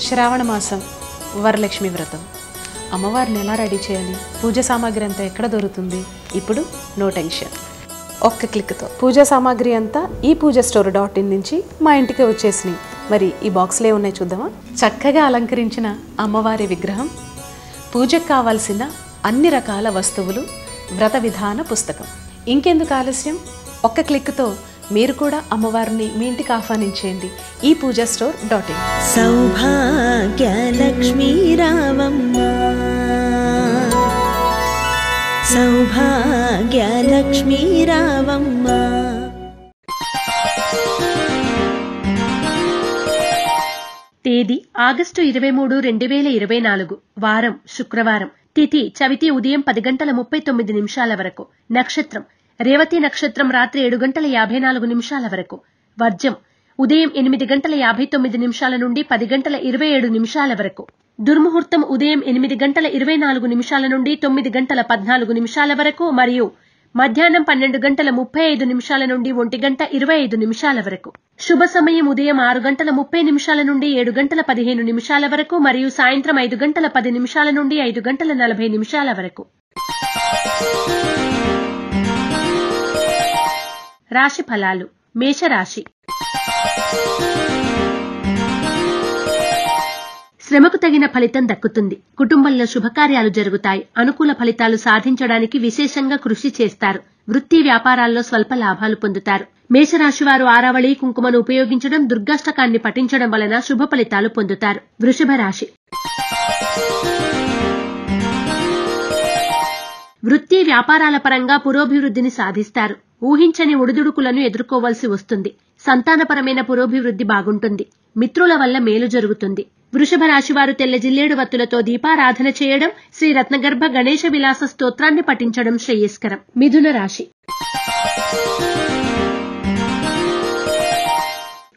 శ్రావణ మాసం వరలక్ష్మి వ్రతం. అమ్మవారిని ఎలా రెడీ చేయాలి? పూజ సామాగ్రి అంతా ఎక్కడ దొరుకుతుంది? ఇప్పుడు నో టెన్షన్. ఒక్క క్లిక్తో. పూజా సామాగ్రి అంతా ఈ పూజ స్టోర్ డాట్ ఇన్ నుంచి మా ఇంటికి వచ్చేసినాయి. మరి ఈ బాక్స్లే ఉన్నాయి చూద్దామా? చక్కగా అలంకరించిన అమ్మవారి విగ్రహం పూజకు కావాల్సిన అన్ని రకాల వస్తువులు వ్రత విధాన పుస్తకం. ఇంకెందుకు ఆలస్యం? ఒక్క క్లిక్తో మీరు కూడా అమ్మవారిని మీ ఇంటికి ఆహ్వానించేయండి. ఈ Pooja store dot in. Sowbhagyalakshmi రావమ్మ సౌభాగ్యలక్ష్మీ రావమ్మ తేదీ ఆగస్టు ఇరవై మూడు రెండు వేల ఇరవై నాలుగు. వారం శుక్రవారం. తిథి చవితి ఉదయం పది గంటల ముప్పై తొమ్మిది నిమిషాల వరకు. నక్షత్రం రేవతి నక్షత్రం రాత్రి ఏడు గంటల యాభై నాలుగు నిమిషాల వరకు. వర్జం. ఉదయం ఎనిమిది గంటల యాభై తొమ్మిది నిమిషాల నుండి పది గంటల ఇరవై ఏడు నిమిషాల వరకు. దుర్ముహూర్తం ఉదయం ఎనిమిది గంటల ఇరవై నాలుగు నిమిషాల నుండి తొమ్మిది గంటల పద్నాలుగు నిమిషాల వరకు మరియు మధ్యాహ్నం పన్నెండు గంటల ముప్పై ఐదు నిమిషాల నుండి ఒంటి గంట ఇరవై ఐదు నిమిషాల వరకు. శుభ సమయం ఉదయం ఆరు గంటల ముప్పై నిమిషాల నుండి ఏడు గంటల పదిహేను నిమిషాల వరకు మరియు సాయంత్రం ఐదు గంటల పది నిమిషాల నుండి ఐదు గంటల నలభై నిమిషాల వరకు. రాశి ఫలాలు. మేషరాశి. శ్రమకు తగిన ఫలితం దక్కుతుంది. కుటుంబంలో శుభకార్యాలు జరుగుతాయి. అనుకూల ఫలితాలు సాధించడానికి విశేషంగా కృషి చేస్తారు. వృత్తి వ్యాపారాల్లో స్వల్ప లాభాలు పొందుతారు. మేషరాశి వారు ఆరావళి కుంకుమను ఉపయోగించడం దుర్గాష్టకాన్ని పఠించడం వలన శుభ ఫలితాలు పొందుతారు. వృషభ రాశి. వృత్తి వ్యాపారాల పరంగా పురోభివృద్ధిని సాధిస్తారు. ఊహించని ఒడిదుడుకులను ఎదుర్కోవాల్సి వస్తుంది. సంతానపరమైన పురోభివృద్ధి బాగుంటుంది. మిత్రుల వల్ల మేలు జరుగుతుంది. వృషభ రాశి వారు తెల్ల జిల్లేడు వత్తులతో దీపారాధన చేయడం శ్రీ రత్నగర్భ గణేశ విలాస స్తోత్రాన్ని పఠించడం శ్రేయస్కరం. మిథున రాశి.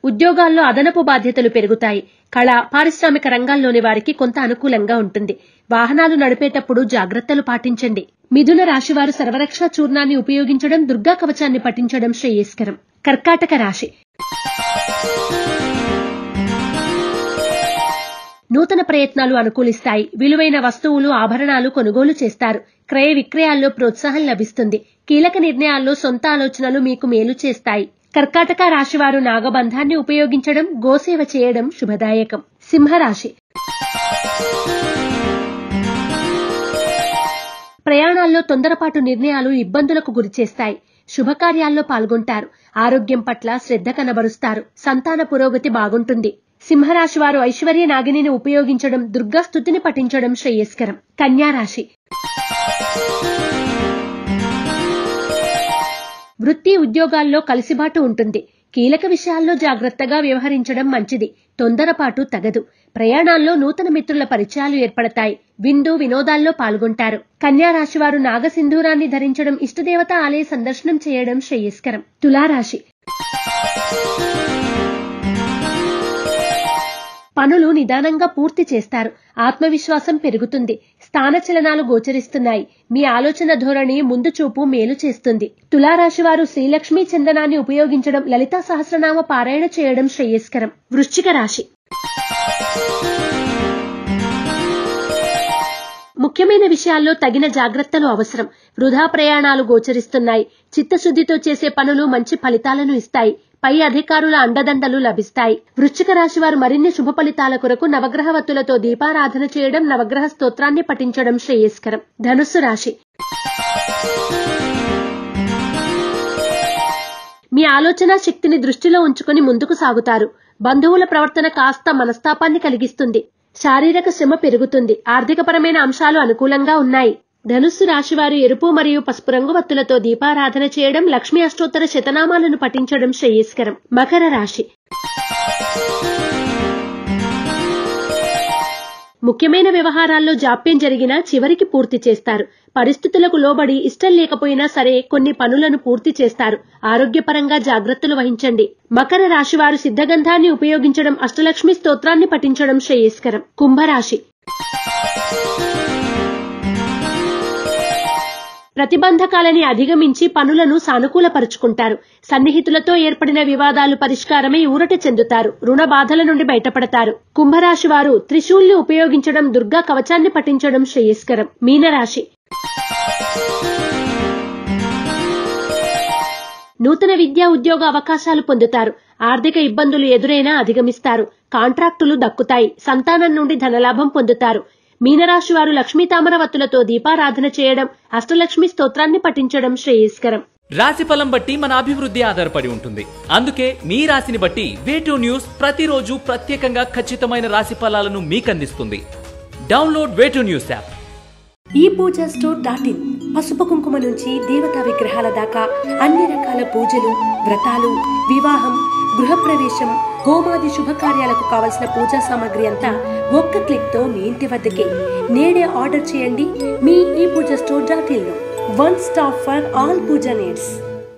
ఉద్యోగాల్లో అదనపు బాధ్యతలు పెరుగుతాయి. కళ పారిశ్రామిక రంగాల్లోని వారికి కొంత అనుకూలంగా ఉంటుంది. వాహనాలు నడిపేటప్పుడు జాగ్రత్తలు పాటించండి. మిథున రాశివారు సర్వరక్ష చూర్ణాన్ని ఉపయోగించడం దుర్గా కవచాన్ని పఠించడం శ్రేయస్కరం. కర్కాటక రాశి. నూతన ప్రయత్నాలు అనుకూలిస్తాయి. విలువైన వస్తువులు ఆభరణాలు కొనుగోలు చేస్తారు. క్రయ విక్రయాల్లో ప్రోత్సాహం లభిస్తుంది. కీలక నిర్ణయాల్లో సొంత ఆలోచనలు మీకు మేలు చేస్తాయి. కర్కాటక రాశివారు నాగబంధాన్ని ఉపయోగించడం గోసేవ చేయడం శుభదాయకం. సింహరాశి. ప్రయాణాల్లో తొందరపాటు నిర్ణయాలు ఇబ్బందులకు గురిచేస్తాయి శుభకార్యాల్లో పాల్గొంటారు. ఆరోగ్యం పట్ల శ్రద్ధ కనబరుస్తారు. సంతాన పురోగతి బాగుంటుంది. సింహరాశి వారు ఐశ్వర్య నాగిని ఉపయోగించడం దుర్గా స్థుతిని పఠించడం శ్రేయస్కరం. కన్యారాశి. వృత్తి ఉద్యోగాల్లో కలిసిబాటు ఉంటుంది. కీలక విషయాల్లో జాగ్రత్తగా వ్యవహరించడం మంచిది. తొందరపాటు తగదు. ప్రయాణాల్లో నూతన మిత్రుల పరిచయాలు ఏర్పడతాయి. విందు వినోదాల్లో పాల్గొంటారు. కన్యారాశి వారు నాగసింధూరాన్ని ధరించడం ఇష్టదేవత ఆలయ సందర్శనం చేయడం శ్రేయస్కరం. తులారాశి పనులు నిదానంగా పూర్తి చేస్తారు. ఆత్మవిశ్వాసం పెరుగుతుంది. స్థానచలనాలు గోచరిస్తున్నాయి. మీ ఆలోచన ధోరణి ముందు చూపు మేలు చేస్తుంది. తులారాశి వారు శ్రీలక్ష్మీ చందనాన్ని ఉపయోగించడం లలితా సహస్రనామ పారాయణ చేయడం శ్రేయస్కరం. వృశ్చిక రాశి. ముఖ్యమైన విషయాల్లో తగిన జాగ్రత్తలు అవసరం. వృధా ప్రయాణాలు గోచరిస్తున్నాయి. చిత్తశుద్ధితో చేసే పనులు మంచి ఫలితాలను ఇస్తాయి. పై అధికారుల అండదండలు లభిస్తాయి. వృశ్చిక రాశి వారు మరిన్ని శుభ ఫలితాల కొరకు నవగ్రహవత్తులతో దీపారాధన చేయడం నవగ్రహ స్తోత్రాన్ని పఠించడం శ్రేయస్కరం. ధనుస్సు రాశి. మీ ఆలోచన శక్తిని దృష్టిలో ఉంచుకొని ముందుకు సాగుతారు. బంధువుల ప్రవర్తన కాస్త మనస్తాపాన్ని కలిగిస్తుంది. శారీరక శ్రమ పెరుగుతుంది. ఆర్థికపరమైన అంశాలు అనుకూలంగా ఉన్నాయి. ధనుస్సు రాశివారు ఎరుపు మరియు పసుపు రంగు వత్తులతో దీపారాధన చేయడం లక్ష్మీ అష్టోత్తర శతనామాలను పఠించడం శ్రేయస్కరం. మకర రాశి. ముఖ్యమైన వ్యవహారాల్లో జాప్యం జరిగినా చివరికి పూర్తి చేస్తారు. పరిస్థితులకు లోబడి ఇష్టం లేకపోయినా సరే కొన్ని పనులను పూర్తి చేస్తారు. ఆరోగ్యపరంగా జాగ్రత్తలు వహించండి. మకర రాశి వారు సిద్ధగంధాన్ని ఉపయోగించడం అష్టలక్ష్మి స్తోత్రాన్ని పఠించడం శ్రేయస్కరం. కుంభరాశి. ప్రతిబంధకాలని అధిగమించి పనులను సానుకూలపరుచుకుంటారు. సన్నిహితులతో ఏర్పడిన వివాదాలు పరిష్కారమై ఊరట చెందుతారు. రుణ బాధల నుండి బయటపడతారు. కుంభరాశి వారు త్రిశూల్ని ఉపయోగించడం దుర్గా కవచాన్ని పఠించడం శ్రేయస్కరం. మీనరాశి. నూతన విద్యా ఉద్యోగ అవకాశాలు పొందుతారు. ఆర్థిక ఇబ్బందులు ఎదురైనా అధిగమిస్తారు. కాంట్రాక్టులు దక్కుతాయి. సంతానం నుండి ధనలాభం పొందుతారు. మీనరాశి వారు లక్ష్మీ తామరవత్తులతో దీపారాధన చేయడం అష్టలక్ష్మి స్తోత్రాన్ని పఠించడం శ్రేయస్కరం. రాశి ఫలం బట్టి మన అభివృద్ధి ఆధారపడి ఉంటుంది. అందుకే మీ రాశిని బట్టి వేటూ న్యూస్ ప్రతిరోజు ప్రత్యేకంగా ఖచ్చితమైన రాశి ఫలాలను మీకు అందిస్తుంది డౌన్లోడ్ వేటూ న్యూస్ యాప్ ఈ పూజ స్టోర్ డాట్ ఇన్ పసుపు కుంకుమ నుంచి దేవతా విగ్రహాల దాకా అన్ని రకాల పూజలు వ్రతాలు వివాహం గృహప్రవేశం హోమాది శుభకార్యాలకు కావలసిన పూజా సామాగ్రి అంతా ఒక్క క్లిక్తో మీ ఇంటి వద్దకే. నేడే ఆర్డర్ చేయండి. మీ ఈ Pooja store dot in one stop for all puja needs.